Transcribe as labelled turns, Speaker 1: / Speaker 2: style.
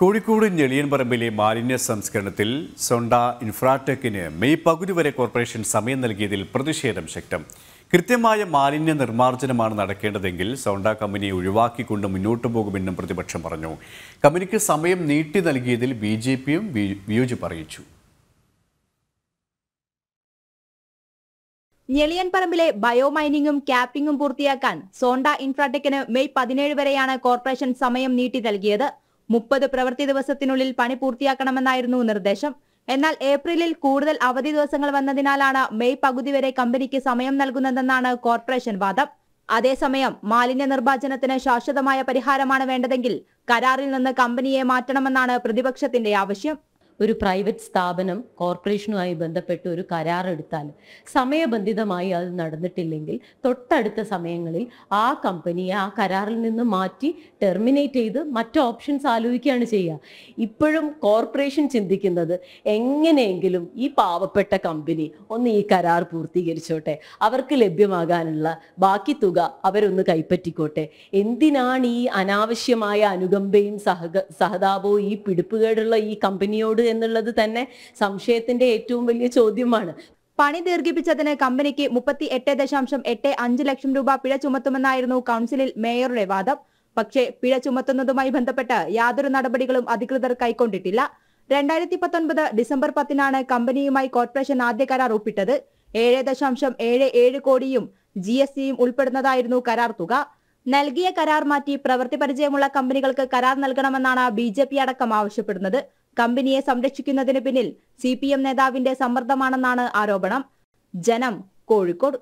Speaker 1: കോഴിക്കോട് ഞെളിയൻപറമ്പിലെ മാലിന്യ സംസ്കരണത്തിൽ സൊണ്ട ഇൻഫ്രാടെക്കിന് മെയ് പകുതി വരെ കോർപ്പറേഷൻ സമയം നൽകിയതിൽ പ്രതിഷേധം ശക്തം. കൃത്യമായ മാലിന്യ നിർമ്മാർജനമാണ് നടക്കേണ്ടതെങ്കിൽ സോണ്ട കമ്പനിയെ ഒഴിവാക്കിക്കൊണ്ട് മുന്നോട്ടു പോകുമെന്നും പ്രതിപക്ഷം പറഞ്ഞു. കമ്പനിക്ക് സമയം നീട്ടി നൽകിയതിൽ ബി ജെ പിയും വിയോജിപ്പ് അറിയിച്ചു.
Speaker 2: ഞെളിയൻപറമ്പിലെ ബയോമൈനിങ്ങും ക്യാപ്പിംഗും പൂർത്തിയാക്കാൻ സോണ്ട ഇൻഫ്രാടെക്കിന് മെയ് പതിനേഴ് വരെയാണ് കോർപ്പറേഷൻ സമയം നീട്ടി നൽകിയത്. മുപ്പത് പ്രവൃത്തി ദിവസത്തിനുള്ളിൽ പണി പൂർത്തിയാക്കണമെന്നായിരുന്നു നിർദ്ദേശം. എന്നാൽ ഏപ്രിലിൽ കൂടുതൽ അവധി ദിവസങ്ങൾ വന്നതിനാലാണ് മെയ് പകുതി വരെ കമ്പനിക്ക് സമയം നൽകുന്നതെന്നാണ് കോർപ്പറേഷൻ വാദം. അതേസമയം മാലിന്യ നിർമ്മാർജനത്തിന് ശാശ്വതമായ പരിഹാരമാണ് വേണ്ടതെങ്കിൽ കരാറിൽ നിന്ന് കമ്പനിയെ മാറ്റണമെന്നാണ് പ്രതിപക്ഷത്തിന്റെ ആവശ്യം.
Speaker 3: ഒരു പ്രൈവറ്റ് സ്ഥാപനം കോർപ്പറേഷനുമായി ബന്ധപ്പെട്ട് ഒരു കരാർ എടുത്താൽ സമയബന്ധിതമായി അത് നടന്നിട്ടില്ലെങ്കിൽ തൊട്ടടുത്ത സമയങ്ങളിൽ ആ കമ്പനിയെ ആ കരാറിൽ നിന്ന് മാറ്റി ടെർമിനേറ്റ് ചെയ്ത് മറ്റു ഓപ്ഷൻസ് ആലോചിക്കുകയാണ് ചെയ്യുക. ഇപ്പോഴും കോർപ്പറേഷൻ ചിന്തിക്കുന്നത് എങ്ങനെയെങ്കിലും ഈ പാവപ്പെട്ട കമ്പനി ഒന്ന് ഈ കരാർ പൂർത്തീകരിച്ചോട്ടെ അവർക്ക് ലഭ്യമാകാനുള്ള ബാക്കി തുക അവരൊന്ന് കൈപ്പറ്റിക്കോട്ടെ. എന്തിനാണ് ഈ അനാവശ്യമായ അനുകമ്പയും സഹ സഹതാപവും ഈ പിടിപ്പുകേടുള്ള ഈ കമ്പനിയോട് എന്നുള്ളത് തന്നെ സംശയത്തിന്റെ ഏറ്റവും വലിയ ചോദ്യമാണ്.
Speaker 2: പണി ദീർഘിപ്പിച്ചതിന് കമ്പനിക്ക് മുപ്പത്തി എട്ട് ദശാംശം എട്ട് അഞ്ച് ലക്ഷം രൂപ പിഴ ചുമത്തുമെന്നായിരുന്നു കൗൺസിലിൽ മേയറുടെ വാദം. പക്ഷേ പിഴ ചുമത്തുന്നതുമായി ബന്ധപ്പെട്ട് യാതൊരു നടപടികളും അധികൃതർ കൈക്കൊണ്ടിട്ടില്ല. രണ്ടായിരത്തി പത്തൊൻപത് ഡിസംബർ പത്തിനാണ് കമ്പനിയുമായി കോർപ്പറേഷൻ ആദ്യ കരാർ ഒപ്പിട്ടത്. ഏഴ് ദശാംശം ഏഴ് ഏഴ് കോടിയും ജി എസ് ടിയും ഉൾപ്പെടുന്നതായിരുന്നു കരാർ തുക. നൽകിയ കരാർ മാറ്റി പ്രവൃത്തി പരിചയമുള്ള കമ്പനികൾക്ക് കരാർ നൽകണമെന്നാണ് ബി ജെ പി അടക്കം ആവശ്യപ്പെടുന്നത്. കമ്പനിയെ സംരക്ഷിക്കുന്നതിന് പിന്നിൽ സി നേതാവിന്റെ സമ്മർദ്ദമാണെന്നാണ് ആരോപണം. ജനം കോഴിക്കോട്.